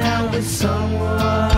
out with someone.